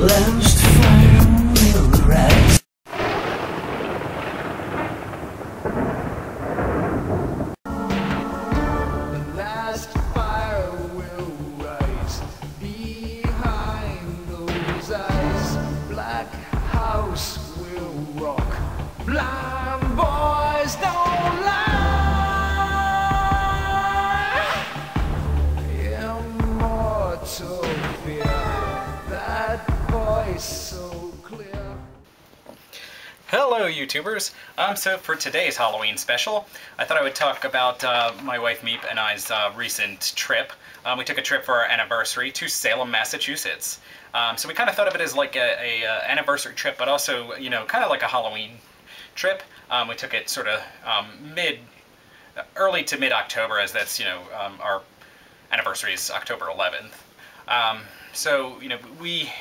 last Hello, YouTubers. Um, so for today's Halloween special, I thought I would talk about uh, my wife Meep and I's uh, recent trip. Um, we took a trip for our anniversary to Salem, Massachusetts. Um, so we kind of thought of it as like a, a uh, anniversary trip, but also you know kind of like a Halloween trip. Um, we took it sort of um, mid, early to mid October, as that's you know um, our anniversary is October 11th. Um, so you know we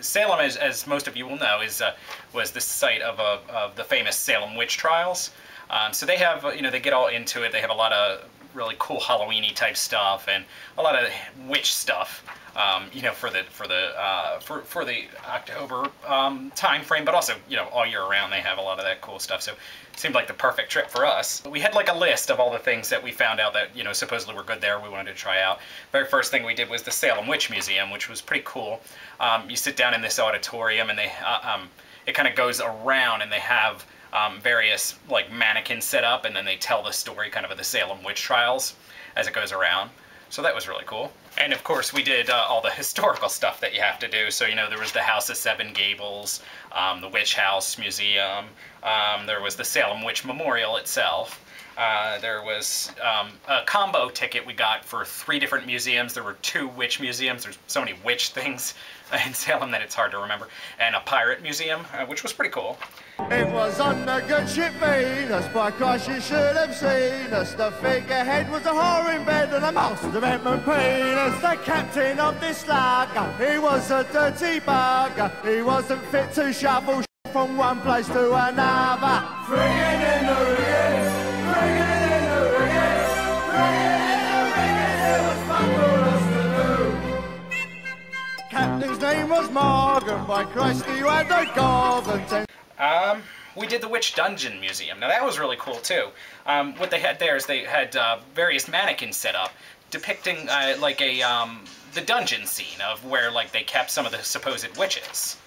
Salem, as, as most of you will know, is uh, was the site of, a, of the famous Salem witch trials. Um, so they have, uh, you know, they get all into it. They have a lot of really cool Halloweeny type stuff and a lot of witch stuff. Um, you know, for the for the uh, for for the October um, time frame, but also you know all year around they have a lot of that cool stuff. So it seemed like the perfect trip for us. We had like a list of all the things that we found out that you know supposedly were good there. We wanted to try out. Very first thing we did was the Salem Witch Museum, which was pretty cool. Um, you sit down in this auditorium and they uh, um, it kind of goes around and they have um, various like mannequins set up and then they tell the story kind of of the Salem witch trials as it goes around. So that was really cool. And of course, we did uh, all the historical stuff that you have to do. So, you know, there was the House of Seven Gables, um, the Witch House Museum, um, there was the Salem Witch Memorial itself. Uh, there was um, a combo ticket we got for three different museums. There were two witch museums. There's so many witch things in Salem that it's hard to remember. And a pirate museum, uh, which was pretty cool. It was on the good ship Venus, Christ you should have seen us. The figurehead was a whore in bed and a mouse with a Edmund penis. The captain of this lager, he was a dirty bugger. He wasn't fit to shovel from one place to another. Friggin' in the By Christ he had a garden. Um, we did the Witch Dungeon Museum. Now that was really cool too. Um, what they had there is they had uh, various mannequins set up depicting uh, like a um, the dungeon scene of where like they kept some of the supposed witches.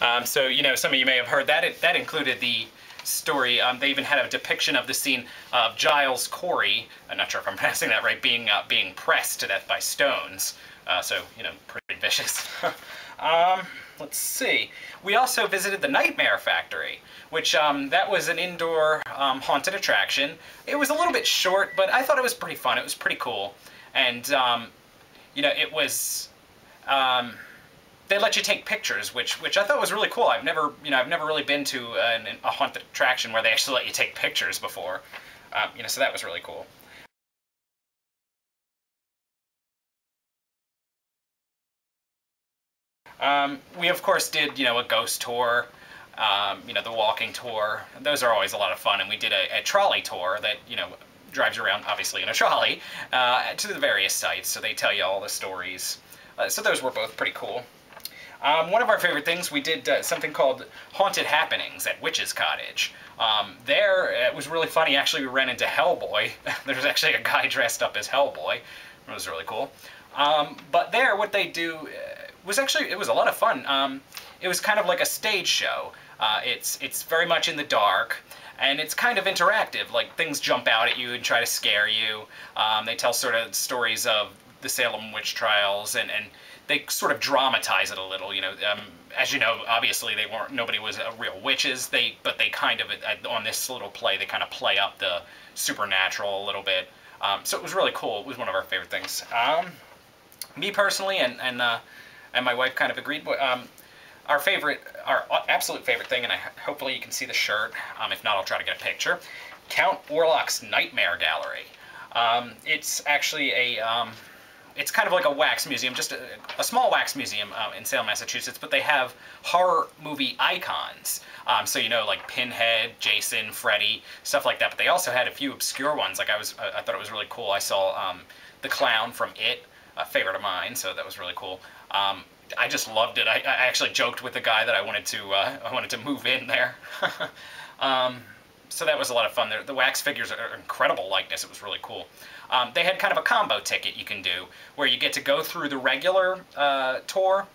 Um, so you know some of you may have heard that it, that included the story. Um, they even had a depiction of the scene of Giles Corey. I'm not sure if I'm pronouncing that right, being uh, being pressed to death by stones. Uh, so you know, pretty vicious. um, let's see. We also visited the Nightmare Factory, which um, that was an indoor um, haunted attraction. It was a little bit short, but I thought it was pretty fun. It was pretty cool, and um, you know, it was. Um, they let you take pictures, which which I thought was really cool. I've never, you know, I've never really been to an, a haunted attraction where they actually let you take pictures before. Um, you know, so that was really cool. Um, we of course did, you know, a ghost tour, um, you know, the walking tour. Those are always a lot of fun, and we did a, a trolley tour that, you know, drives around, obviously in a trolley, uh, to the various sites. So they tell you all the stories. Uh, so those were both pretty cool. Um, one of our favorite things, we did uh, something called Haunted Happenings at Witch's Cottage. Um, there, it was really funny. Actually, we ran into Hellboy. there was actually a guy dressed up as Hellboy. It was really cool. Um, but there, what they do was actually, it was a lot of fun. Um, it was kind of like a stage show. Uh, it's, it's very much in the dark, and it's kind of interactive. Like, things jump out at you and try to scare you. Um, they tell sort of stories of the Salem witch trials, and, and they sort of dramatize it a little. You know, um, as you know, obviously they weren't. Nobody was a real witches. They, but they kind of uh, on this little play, they kind of play up the supernatural a little bit. Um, so it was really cool. It was one of our favorite things. Um, me personally, and and uh, and my wife kind of agreed. But um, our favorite, our absolute favorite thing, and I, hopefully you can see the shirt. Um, if not, I'll try to get a picture. Count Orlok's Nightmare Gallery. Um, it's actually a um, it's kind of like a wax museum, just a, a small wax museum uh, in Salem, Massachusetts, but they have horror movie icons. Um, so you know, like Pinhead, Jason, Freddy, stuff like that. But they also had a few obscure ones. Like I was, I, I thought it was really cool. I saw um, the clown from It. a favorite of mine, so that was really cool. Um, I just loved it. I, I, actually joked with the guy that I wanted to uh, I wanted to move in there. um, so that was a lot of fun. The, the wax figures are incredible likeness. It was really cool. Um, they had kind of a combo ticket you can do where you get to go through the regular uh, tour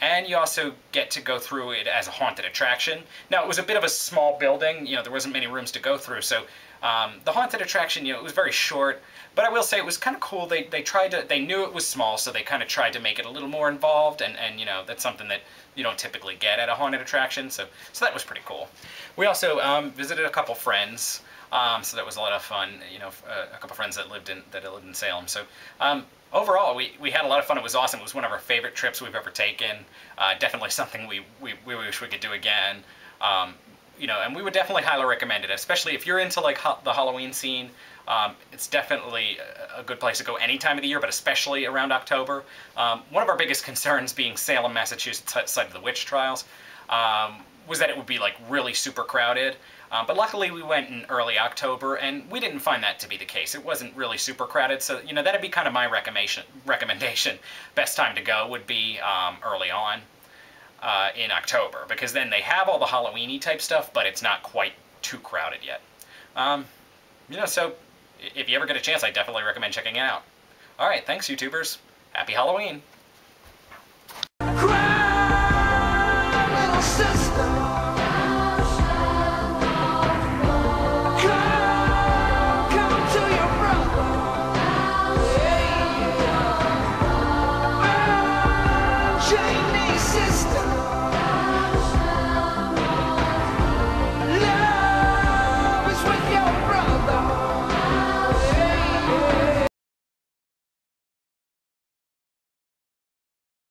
and you also get to go through it as a haunted attraction. Now, it was a bit of a small building, you know, there wasn't many rooms to go through, so um, the haunted attraction, you know, it was very short, but I will say it was kind of cool. They, they tried to, they knew it was small, so they kind of tried to make it a little more involved, and, and you know, that's something that you don't typically get at a haunted attraction, so, so that was pretty cool. We also um, visited a couple friends, um, so that was a lot of fun, you know, uh, a couple friends that lived in, that lived in Salem, so um, overall, we, we had a lot of fun. It was awesome. It was one of our favorite trips we've ever taken. Uh, definitely something we, we, we wish we could do again. Um, you know, and we would definitely highly recommend it, especially if you're into like the Halloween scene. Um, it's definitely a good place to go any time of the year, but especially around October. Um, one of our biggest concerns being Salem, Massachusetts, site of the witch trials, um, was that it would be like really super crowded. Um, but luckily we went in early October and we didn't find that to be the case. It wasn't really super crowded, so you know that'd be kind of my recommendation. Recommendation, best time to go would be um, early on uh, in October because then they have all the Halloweeny type stuff, but it's not quite too crowded yet. Um, you know, so if you ever get a chance, I definitely recommend checking it out. All right, thanks, YouTubers. Happy Halloween.